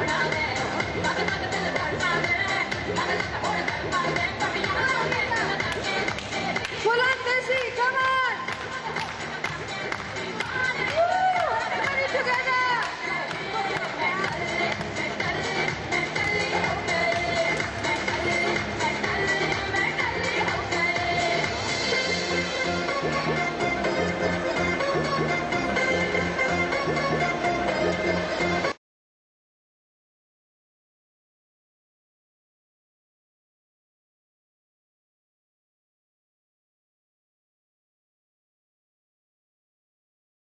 Brother.